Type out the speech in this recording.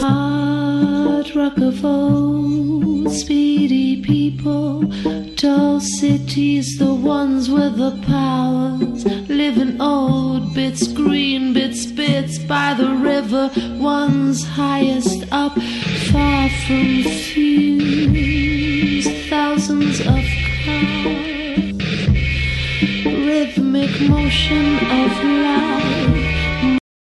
Hard rock of old, speedy people, tall cities, the ones with the powers, living old bits, green bits, bits by the river, ones highest up, far from fumes, thousands of cars, rhythmic motion of